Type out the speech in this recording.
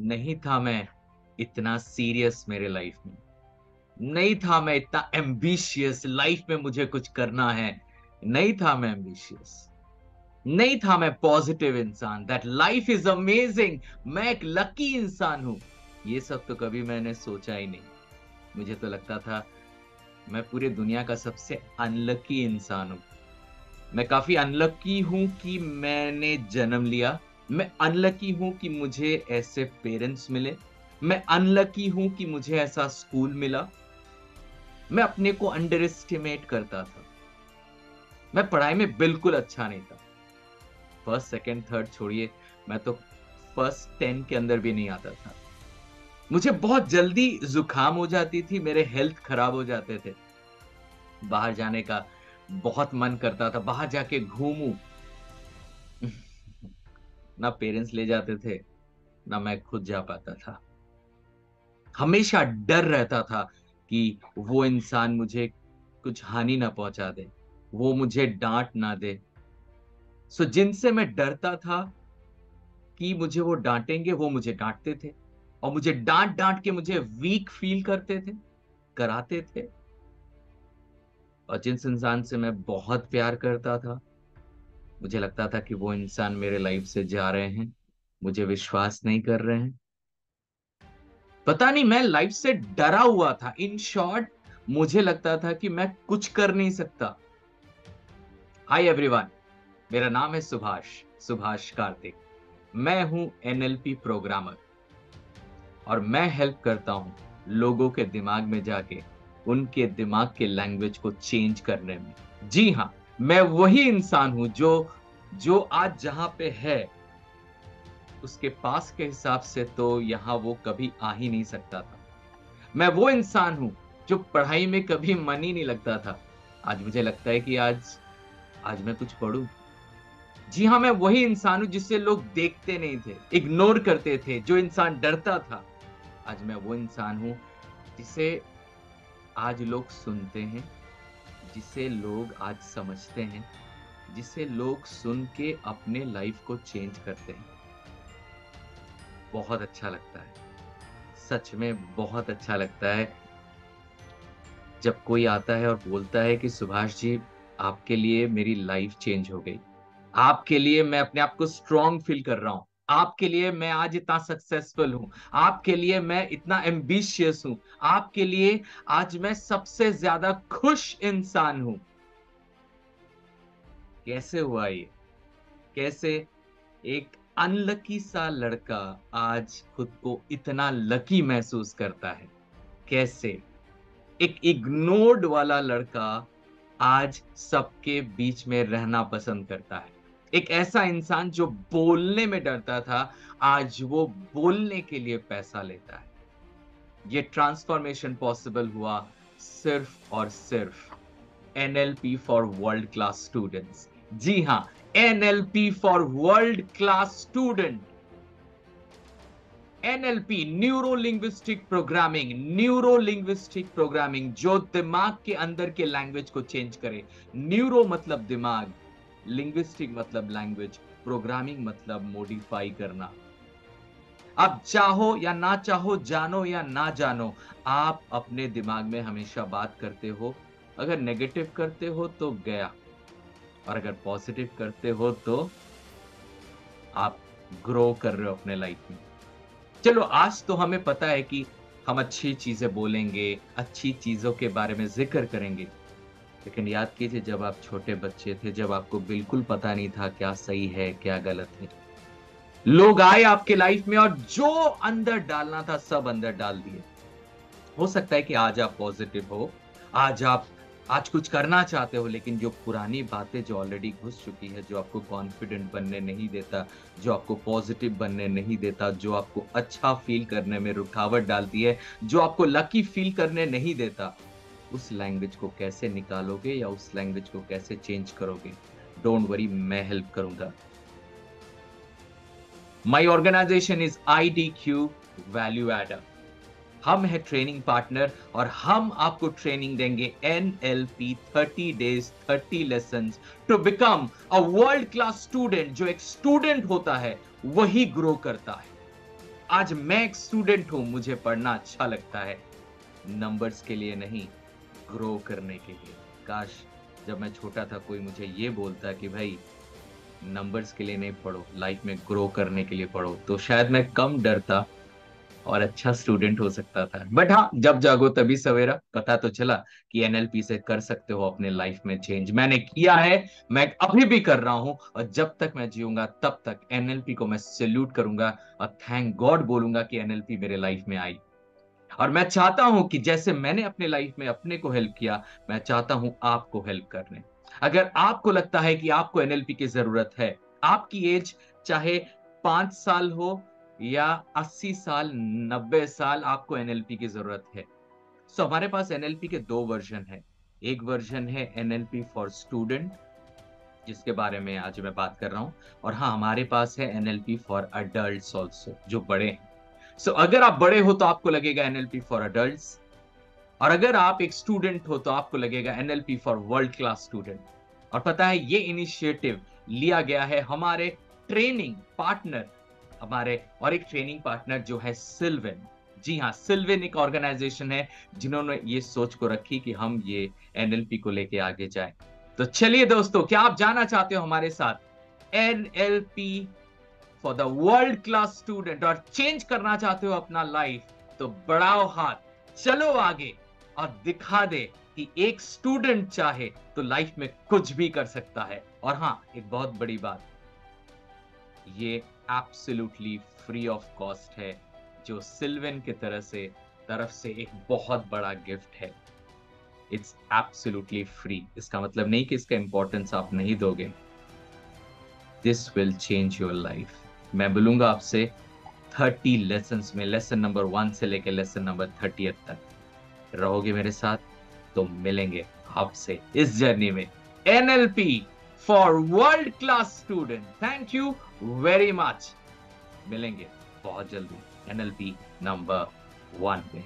नहीं था मैं इतना सीरियस मेरे लाइफ में। नहीं था मैं इतना एम्बिशियस लाइफ में मुझे कुछ करना है। नहीं था मैं एम्बिशियस नहीं था मैं पॉजिटिव इंसान। दैट लाइफ इज़ अमेजिंग मैं एक लकी इंसान हूँ। ये सब तो कभी मैंने सोचा ही नहीं। मुझे तो लगता था, मैं पूरी दुनिया का सबसे अनलकी इंसान हूँ। मैं काफ़ी अनलकी हूँ कि मैंने जन्म लिया। मैं अनलकी हूँ कि मुझे ऐसे पेरेंट्स मिले। मैं अनलकी हूँ कि मुझे ऐसा स्कूल मिला। मैं अपने को अंडर एस्टिमेट करता था। मैं पढ़ाई में बिल्कुल अच्छा नहीं था। फ़र्स्ट सेकंड थर्ड छोड़िए, मैं तो फ़र्स्ट टेन के अंदर भी नहीं आता था। मुझे बहुत जल्दी जुकाम हो जाती थी, मेरे हेल्थ खराब हो जाते थे। बाहर जाने का बहुत मन करता था, बाहर जाके घूमू ना पेरेंट्स ले जाते थे, ना मैं खुद जा पाता था। हमेशा डर रहता था कि वो इंसान मुझे कुछ हानि ना पहुँचा दे, वो मुझे डांट ना दे। सो जिनसे मैं डरता था कि मुझे वो डांटेंगे, वो मुझे डांटते थे और मुझे डांट डांट के मुझे वीक फील करते थे, कराते थे। और जिस इंसान से मैं बहुत प्यार करता था मुझे लगता था कि वो इंसान मेरे लाइफ से जा रहे हैं, मुझे विश्वास नहीं कर रहे हैं। पता नहीं, मैं लाइफ से डरा हुआ था। इन शॉर्ट, मुझे लगता था कि मैं कुछ कर नहीं सकता। हाय एवरीवन मेरा नाम है सुभाष सुभाष कार्तिक। मैं हूँ एनएलपी प्रोग्रामर और मैं हेल्प करता हूँ लोगों के दिमाग में जाके, उनके दिमाग के लैंग्वेज को चेंज करने में। जी हाँ मैं वही इंसान हूँ जो जो आज जहाँ पे है, उसके पास के हिसाब से तो यहाँ वो कभी आ ही नहीं सकता था। मैं वो इंसान हूँ जो पढ़ाई में कभी मन ही नहीं लगता था। आज मुझे लगता है कि आज आज मैं कुछ पढ़ू। जी हाँ मैं वही इंसान हूँ जिससे लोग देखते नहीं थे इग्नोर करते थे, जो इंसान डरता था। आज मैं वो इंसान हूँ जिसे आज लोग सुनते हैं। जिसे लोग आज समझते हैं, जिसे लोग सुन के अपने लाइफ को चेंज करते हैं। बहुत अच्छा लगता है। सच में बहुत अच्छा लगता है। जब कोई आता है और बोलता है कि, सुभाष जी, आपके लिए मेरी लाइफ चेंज हो गई। आपके लिए मैं अपने आप को स्ट्रॉन्ग फील कर रहा हूँ। आपके लिए मैं आज इतना सक्सेसफुल हूँ। आपके लिए मैं इतना एम्बिशियस हूँ। आपके लिए आज मैं सबसे ज़्यादा खुश इंसान हूँ। कैसे हुआ ये? कैसे एक अनलकी सा लड़का आज खुद को इतना लकी महसूस करता है? कैसे एक इग्नोर्ड वाला लड़का आज सबके बीच में रहना पसंद करता है? एक ऐसा इंसान जो बोलने में डरता था, आज वो बोलने के लिए पैसा लेता है। ये ट्रांसफॉर्मेशन पॉसिबल हुआ सिर्फ़ और सिर्फ़ NLP for world class students जी हाँ NLP for world class student NLP neuro linguistic programming neuro linguistic programming जो दिमाग के अंदर के लैंग्वेज को चेंज करे। न्यूरो मतलब दिमाग लिंग्विस्टिक मतलब लैंग्वेज प्रोग्रामिंग मतलब मॉडिफाई करना। आप चाहो या ना चाहो, जानो या ना जानो, आप अपने दिमाग में हमेशा बात करते हो। अगर नेगेटिव करते हो तो गया। और अगर पॉजिटिव करते हो तो आप ग्रो कर रहे हो अपने लाइफ में। चलो, आज तो हमें पता है कि हम अच्छी चीज़ें बोलेंगे, अच्छी चीज़ों के बारे में ज़िक्र करेंगे। लेकिन याद कीजिए, जब आप छोटे बच्चे थे, जब आपको बिल्कुल पता नहीं था क्या सही है, क्या गलत है। लोग आए आपके लाइफ में और जो अंदर डालना था, सब अंदर डाल दिए। हो सकता है कि आज आप पॉजिटिव हो, आज आप, आज कुछ करना चाहते हो, लेकिन जो पुरानी बातें जो ऑलरेडी घुस चुकी है, जो आपको कॉन्फिडेंट बनने नहीं देता, जो आपको पॉजिटिव बनने नहीं देता, जो आपको अच्छा फील करने में रुकावट डालती है, जो आपको लकी फील करने नहीं देता उस लैंग्वेज को कैसे निकालोगे या उस लैंग्वेज को कैसे चेंज करोगे? डोंट वरी मैं हेल्प करूँगा। My organisation is I D Q value adder हम है ट्रेनिंग पार्टनर और हम आपको ट्रेनिंग देंगे N L P thirty days thirty lesson to become a world class student जो एक स्टूडेंट होता है, वही ग्रो करता है। आज मैं एक स्टूडेंट हूँ, मुझे पढ़ना अच्छा लगता है। नंबर्स के लिए नहीं ग्रो करने के लिए। काश जब मैं छोटा था, कोई मुझे ये बोलता कि, भाई नंबर्स के लिए नहीं पढ़ो लाइफ में ग्रो करने के लिए पढ़ो। तो शायद मैं कम डरता और अच्छा स्टूडेंट हो सकता था। बट हाँ जब जागो तभी सवेरा पता तो चला कि एनएलपी से कर सकते हो अपने लाइफ में चेंज मैंने किया है, मैं अभी भी कर रहा हूँ और जब तक मैं जीऊँगा, तब तक एनएलपी को मैं सल्यूट करूँगा और थैंक गॉड बोलूँगा कि एनएलपी मेरे लाइफ में आई। और मैं चाहता हूँ कि जैसे मैंने अपने लाइफ में अपने को हेल्प किया, मैं चाहता हूँ आपको हेल्प करने। अगर आपको लगता है कि आपको एनएलपी की ज़रूरत है, आपकी एज चाहे पाँच साल हो या 80 साल 90 साल, आपको एनएलपी की ज़रूरत है। सो हमारे पास एनएलपी के दो वर्जन है। एक वर्जन है एनएलपी फॉर स्टूडेंट जिसके बारे में आज मैं बात कर रहा हूँ, और हाँ हमारे पास है एनएलपी फॉर अडल्ट ऑल्सो जो बड़े हैं। सो so, अगर आप बड़े हो तो आपको लगेगा एनएलपी फॉर अडल्ट और अगर आप एक स्टूडेंट हो तो आपको लगेगा NLP for world class student और पता है ये इनिशिएटिव लिया गया है हमारे ट्रेनिंग पार्टनर हमारे और एक ट्रेनिंग पार्टनर जो है सिल्विन जी हाँ सिल्विन एक ऑर्गेनाइजेशन है जिन्होंने ये सोच को रखी कि हम ये एनएलपी को लेके आगे जाए। तो चलिए दोस्तों क्या आप जाना चाहते हो हमारे साथ? NLP for the world class student और चेंज करना चाहते हो अपना लाइफ तो बढ़ाओ हाथ, चलो आगे और दिखा दे कि एक स्टूडेंट चाहे तो लाइफ में कुछ भी कर सकता है। और हाँ एक बहुत बड़ी बात, ये एब्सोल्युटली फ्री ऑफ़ कॉस्ट है, जो सिल्वन के तरह से, तरफ़ से एक बहुत बड़ा गिफ्ट है। इट्स एब्सोल्युटली फ्री इसका मतलब नहीं कि इसका इंपॉर्टेंस आप नहीं दोगे। This will change your life मैं बोलूँगा आपसे थर्टी लेसन में लेसन नंबर वन से लेकर लेसन नंबर थर्टी तक। रहोगे मेरे साथ? तो मिलेंगे आपसे इस जर्नी में। NLP for world class student thank you very much मिलेंगे बहुत जल्दी। एनएलपी नंबर वन में